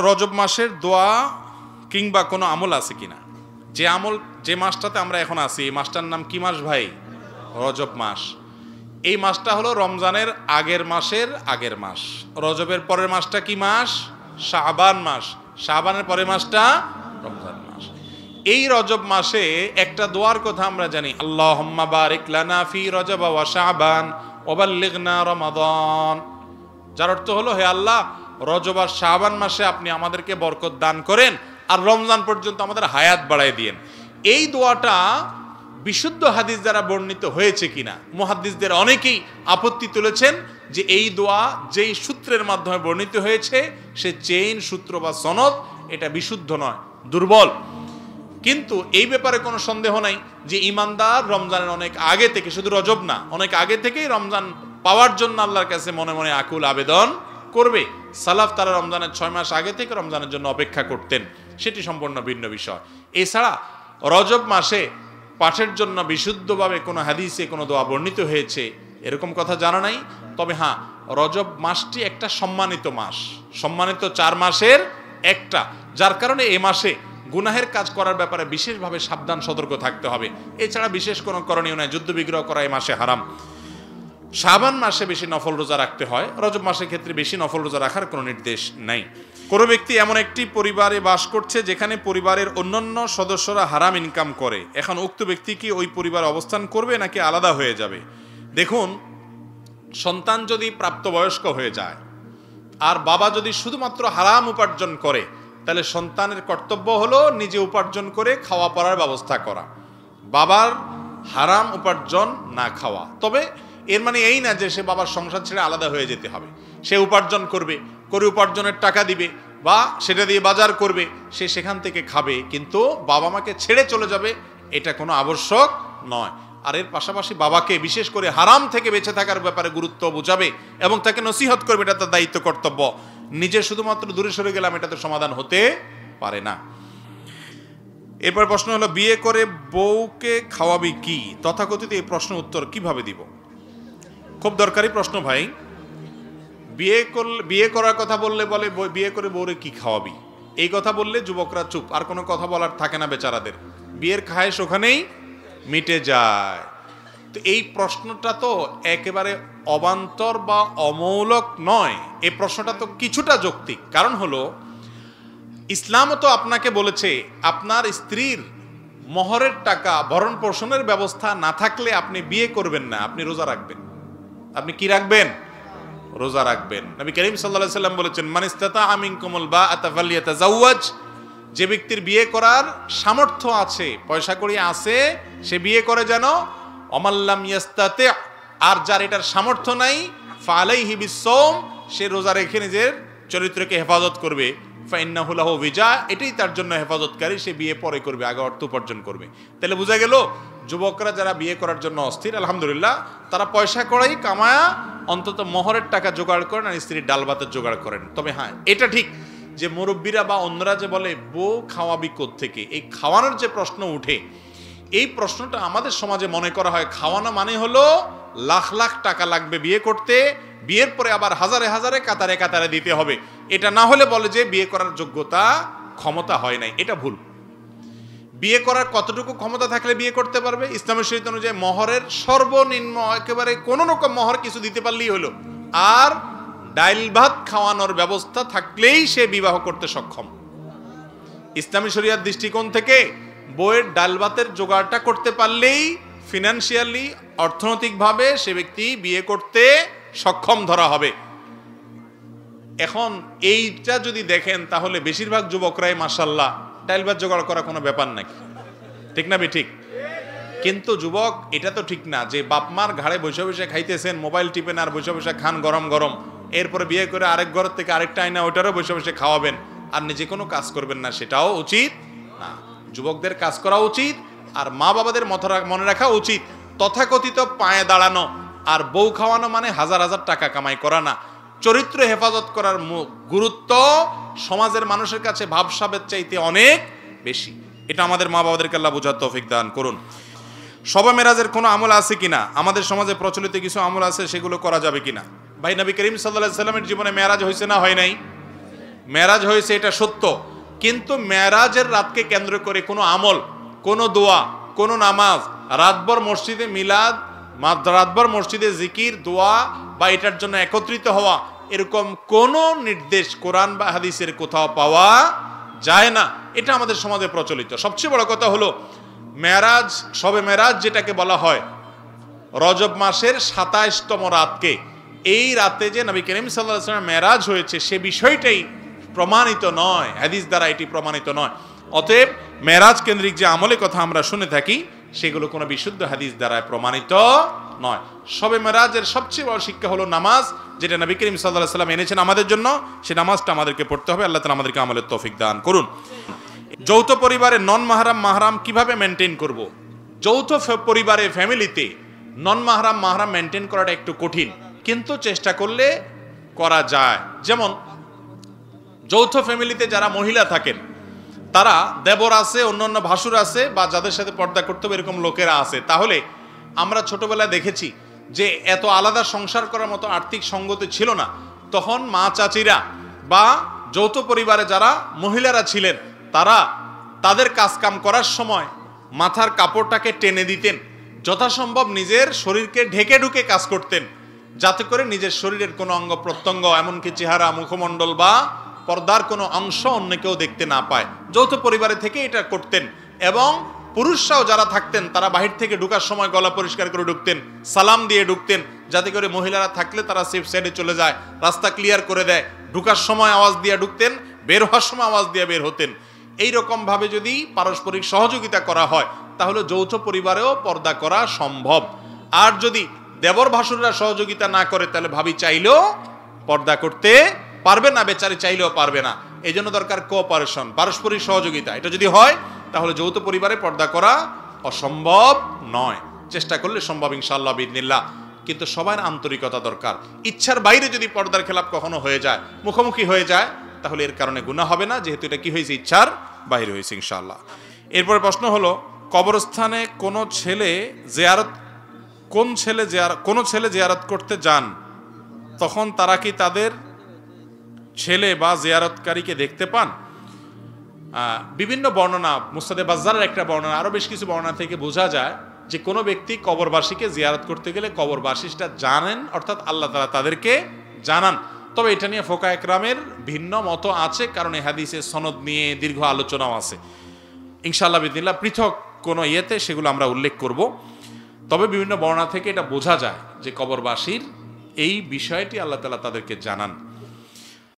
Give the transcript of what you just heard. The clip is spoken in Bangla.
রজব মাসের দোয়া কিংবা কোনো আমল আছে কিনা? যে আমল, যে মাসটাতে আমরা এখন আছি, এই মাসটার নাম কি মাস ভাই? রজব মাস। এই মাসটা হলো রমজানের আগের মাসের আগের মাস। রজবের পরের মাসটা কি মাস? শাবান মাস। শাবানের পরের মাসটা রমজান মাস। এই রজব মাসে একটা দোয়ার কথা আমরা জানি আল্লাহ বারিক ফি রজব ওয়া শাবান ওবাল্লিগনা রমাদান। যার অর্থ হলো, হে আল্লাহ রজব আর শাহবান মাসে আপনি আমাদেরকে বরকত দান করেন আর রমজান পর্যন্ত আমাদের হায়াত বাড়াই দিয়েন। এই দোয়াটা বিশুদ্ধ হাদিস দ্বারা বর্ণিত হয়েছে কিনা? মুহাদ্দিসদের অনেকেই আপত্তি তুলেছেন যে এই দোয়া যেই সূত্রের মাধ্যমে বর্ণিত হয়েছে, সে চেইন সূত্র বা সনদ, এটা বিশুদ্ধ নয়, দুর্বল। কিন্তু এই ব্যাপারে কোনো সন্দেহ নাই যে ইমানদার রমজানের অনেক আগে থেকে, শুধু রজব না, অনেক আগে থেকেই রমজান পাওয়ার জন্য আল্লাহর কাছে মনে মনে আকুল আবেদন করবে। সালাফ তারা রমজানের ছয় মাস আগে থেকে রমজানের জন্য অপেক্ষা করতেন। সেটি সম্পূর্ণ ভিন্ন বিষয়। এছাড়া রজব মাসে পাঠের জন্য বিশুদ্ধভাবে কোনো হাদিসে কোনো দোয়া বর্ণিত হয়েছে, এরকম কথা জানা নাই। তবে হ্যাঁ রজব মাসটি একটা সম্মানিত মাস। সম্মানিত চার মাসের একটা, যার কারণে এ মাসে গুনাহের কাজ করার ব্যাপারে বিশেষভাবে সাবধান, সতর্ক থাকতে হবে। এছাড়া বিশেষ কোনো করণীয় নয় যুদ্ধ বিগ্রহ করা এ মাসে হারাম। শাবান মাসে বেশি নফল রোজা রাখতে হয়, রজব মাসের ক্ষেত্রে বেশি নফল রোজা রাখার কোনো নির্দেশ নাই। কোনো ব্যক্তি এমন একটি পরিবারে বাস করছে যেখানে পরিবারের অন্যান্য সদস্যরা হারাম ইনকাম করে। এখন উক্ত ব্যক্তি কি ওই পরিবার অবস্থান করবে নাকি আলাদা হয়ে যাবে? দেখুন, সন্তান যদি প্রাপ্তবয়স্ক হয়ে যায়, আর বাবা যদি শুধুমাত্র হারাম উপার্জন করে, তাহলে সন্তানের কর্তব্য হলো নিজে উপার্জন করে খাওয়া পড়ার ব্যবস্থা করা। বাবার হারাম উপার্জন না খাওয়া। তবে এর মানে এই না যে সে বাবার সংসার ছেড়ে আলাদা হয়ে যেতে হবে। সে উপার্জন করবে, করে উপার্জনের টাকা দিবে বা সেটা দিয়ে বাজার করবে, সে সেখান থেকে খাবে। কিন্তু বাবা মাকে ছেড়ে চলে যাবে, এটা কোনো আবশ্যক নয়। আর এর পাশাপাশি বাবাকে বিশেষ করে হারাম থেকে বেঁচে থাকার ব্যাপারে গুরুত্ব বোঝাবে এবং তাকে নসিহত করবে, এটা তার দায়িত্ব, কর্তব্য। নিজে শুধুমাত্র দূরে সরে গেলাম এটা তো সমাধান হতে পারে না। এরপর প্রশ্ন হলো, বিয়ে করে বউকে খাওয়াবি কি? তথাকথিত এই প্রশ্ন উত্তর কীভাবে দিব? খুব দরকারি প্রশ্ন ভাই। বিয়ে করলে বিয়ে করার কথা বললে বলে বিয়ে করে বউরে কি খাওয়াবি? এই কথা বললে যুবকরা চুপ, আর কোনো কথা বলার থাকে না বেচারাদের। বিয়ের খায়েশ ওখানেই মিটে যায়। তো এই প্রশ্নটা তো একেবারে অবান্তর বা অমৌলক নয়। এই প্রশ্নটা তো কিছুটা যৌক্তিক। কারণ হলো ইসলামও তো আপনাকে বলেছে, আপনার স্ত্রীর মহরের টাকা ভরণ পোষণের ব্যবস্থা না থাকলে আপনি বিয়ে করবেন না, আপনি রোজা রাখবেন। আপনি কি রাখবেন? রোজা রাখবেন। নবী করিম সাল্লাম বলেছেন মানিস্তাতা আমিন কোমল বা আতাফালিয়াতাজাওয়াজ যে ব্যক্তির বিয়ে করার সামর্থ্য আছে, পয়সা কড়ি আছে, সে বিয়ে করে যেন অমাল্লাম ইয়াস্তাতে আর যার এটার সামর্থ্য নাই ফালাইহি বিসওম সে রোজা রেখে নিজের চরিত্রকে হেফাজত করবে। ফাইন্নাহুলাহ ভিজা এটাই তার জন্য হেফাজতকারী, সে বিয়ে পরে করবে আগে অর্থ উপার্জন করবে। তাহলে বোঝা গেল যুবকরা যারা বিয়ে করার জন্য অস্থির, আলহামদুলিল্লাহ, তারা পয়সা করাই কামায়া অন্তত মহরের টাকা জোগাড় করেন আর স্ত্রীর ডাল ভাতের জোগাড় করেন। তবে হ্যাঁ এটা ঠিক যে মুরব্বীরা বা অন্যরা যে বলে, বউ খাওয়াবি থেকে এই খাওয়ানোর যে প্রশ্ন উঠে, এই প্রশ্নটা আমাদের সমাজে মনে করা হয়, খাওয়ানো মানে হলো লাখ লাখ টাকা লাগবে বিয়ে করতে, বিয়ের পরে আবার হাজারে হাজারে কাতারে কাতারে দিতে হবে। এটা না হলে বলে যে বিয়ে করার যোগ্যতা ক্ষমতা হয় নাই, এটা ভুল। বিয়ে করার কতটুকু ক্ষমতা থাকলে বিয়ে করতে পারবে? ইসলামের শরীর অনুযায়ী মহরের সর্বনিম্ন, একেবারে কোনো রকম মহর কিছু দিতে পারলেই হলো। আর ডাইল ভাত খাওয়ানোর ব্যবস্থা থাকলেই সে বিবাহ করতে সক্ষম। ইসলামী শরিয়ার দৃষ্টিকোণ থেকে বইয়ের ডাল ভাতের জোগাড়টা করতে পারলেই ফিনান্সিয়ালি অর্থনৈতিকভাবে সে ব্যক্তি বিয়ে করতে সক্ষম ধরা হবে। এখন এইটা যদি দেখেন, তাহলে বেশিরভাগ যুবকরাই মাসাল্লাহ ডাইল ভাত জোগাড় করা কোনো ব্যাপার নাকি? ঠিক না ঠিক কিন্তু যুবক, এটা তো ঠিক না যে বাপ মার ঘাড়ে বসে বসে খাইতেছেন, মোবাইল টিপেন আর বসে বসে খান গরম গরম। এরপরে বিয়ে করে আরেক ঘর থেকে আরেকটা আয়না ওইটারও বসে বসে খাওয়াবেন। আর নিজে কোনো কাজ করবেন না, সেটাও উচিত না। যুবকদের কাজ করা উচিত আর মা বাবাদের মনে রাখা উচিত। তথাকথিত পায়ে দাঁড়ানো আর বউ খাওয়ানো মানে হাজার হাজার টাকা কামাই করা না। চরিত্র হেফাজত করার গুরুত্ব সমাজের মানুষের কাছে ভাবসাবের চাইতে অনেক বেশি। এটা আমাদের মা বাবাদেরকে আল্লাহ বোঝার তৌফিক দান করুন। সবা মেরাজের কোনো আমল আছে কিনা? আমাদের সমাজে প্রচলিত কিছু আমল আছে, সেগুলো করা যাবে কিনা? ভাই, নবী করিম সাল্লাহ সাল্লামের জীবনে মেরাজ হয়েছে না হয় নাই? মেরাজ হয়েছে, এটা সত্য। কিন্তু মেরাজের রাতকে কেন্দ্র করে কোনো আমল, কোনো দোয়া, কোনো নামাজ, রাতভর মসজিদে মিলাদ রাতভর মসজিদে জিকির, দোয়া বা এটার জন্য একত্রিত হওয়া এরকম কোনো নির্দেশ কোরআন বা হাদিসের কোথাও পাওয়া যায় না। এটা আমাদের সমাজে প্রচলিত। সবচেয়ে বড় কথা হলো, মেরাজ, সবে মেরাজ যেটাকে বলা হয়, রজব মাসের সাতাইশতম রাতকে। এই রাতে যে নবী করিম সাল্লাহ মেরাজ হয়েছে, সে বিষয়টাই প্রমাণিত নয়। হাদিস দ্বারা এটি প্রমাণিত নয়। অতএব মেরাজ কেন্দ্রিক যে আমলের কথা আমরা শুনে থাকি সেগুলো কোনো বিশুদ্ধ হাদিস দ্বারা প্রমাণিত নয়। সবে মেরাজের সবচেয়ে বড় শিক্ষা হলো নামাজ, যেটা নবী করিম সাল্লাহ সাল্লাম এনেছেন আমাদের জন্য। সে নামাজটা আমাদেরকে পড়তে হবে, আল্লাহ তালা আমাদেরকে আমলের তৌফিক দান করুন। যৌথ পরিবারে নন মাহারাম মাহারাম কীভাবে মেনটেন করব? যৌথ পরিবারে ফ্যামিলিতে নন মাহারাম মাহারাম মেনটেন করাটা একটু কঠিন, কিন্তু চেষ্টা করলে করা যায়। যেমন, যৌথ ফ্যামিলিতে যারা মহিলা থাকেন তারা দেবর আছে, অন্যান্য ভাসুর আছে, বা যাদের সাথে পর্দা করতে হবে এরকম লোকেরা আছে। তাহলে আমরা ছোটবেলায় দেখেছি যে এত আলাদা সংসার করার মতো আর্থিক সঙ্গতি ছিল না। তখন মা চাচিরা বা যৌথ পরিবারে যারা মহিলারা ছিলেন, তারা তাদের কাজকাম করার সময় মাথার কাপড়টাকে টেনে দিতেন, যথাসম্ভব নিজের শরীরকে ঢেকে ঢুকে কাজ করতেন, যাতে করে নিজের শরীরের কোনো অঙ্গ প্রত্যঙ্গ, এমনকি চেহারা, মুখমণ্ডল বা পর্দার কোনো অংশ অন্য কেউ দেখতে না পায়। যৌথ পরিবারে থেকে এটা করতেন এবং পুরুষরাও যারা থাকতেন, তারা বাহির থেকে ঢুকার সময় গলা পরিষ্কার করে ঢুকতেন, সালাম দিয়ে ঢুকতেন, যাতে করে মহিলারা থাকলে তারা সেফ সাইডে চলে যায়, রাস্তা ক্লিয়ার করে দেয়। ঢুকার সময় আওয়াজ দিয়ে ঢুকতেন, বের হওয়ার সময় আওয়াজ দিয়ে বের হতেন। এই রকম ভাবে যদি পারস্পরিক সহযোগিতা করা হয়, তাহলে যৌথ পরিবারেও পর্দা করা সম্ভব। আর যদি দেবর ভাসুররা সহযোগিতা না করে, তাহলে ভাবি চাইলেও পর্দা করতে পারবে না, বেচারি চাইলেও পারবে না। এই জন্য দরকার কোঅপারেশন পারস্পরিক সহযোগিতা। এটা যদি হয়, তাহলে যৌথ পরিবারে পর্দা করা অসম্ভব নয়। চেষ্টা করলে সম্ভব, ইনশাআল্লাহ বিদিনিল্লাহ কিন্তু সবার আন্তরিকতা দরকার। ইচ্ছার বাইরে যদি পর্দার খেলাপ কখনো হয়ে যায়, মুখোমুখি হয়ে যায়, তাহলে এর কারণে গুণা হবে না। যেহেতু এটা কি হয়েছে? ইচ্ছার বাইরে হয়েছে, ইনশাআল্লাহ। এরপরে প্রশ্ন হলো, কবরস্থানে কোনো ছেলে জেয়ারত, কোন ছেলে জেয়ার কোনো ছেলে জেয়ারত করতে যান, তখন তারা কি তাদের ছেলে বা জিয়ারতকারীকে দেখতে পান বিভিন্ন বর্ণনা, মুস্তাদে বাজারের একটা বর্ণনা আরও বেশ কিছু বর্ণনা থেকে বোঝা যায় যে কোনো ব্যক্তি কবরবাসীকে জিয়ারত করতে গেলে কবরবাসীটা জানেন, অর্থাৎ আল্লাহ তালা তাদেরকে জানান। তবে এটা নিয়ে ফোকা একরামের ভিন্ন মতো আছে, কারণ এই হাদিসে সনদ নিয়ে দীর্ঘ আলোচনাও আছে। ইনশাআল্লাহ বিদিল্লা পৃথক কোনো ইয়েতে সেগুলো আমরা উল্লেখ করব। তবে বিভিন্ন বর্ণনা থেকে এটা বোঝা যায় যে কবরবাসীর এই বিষয়টি আল্লাহ তালা তাদেরকে জানান।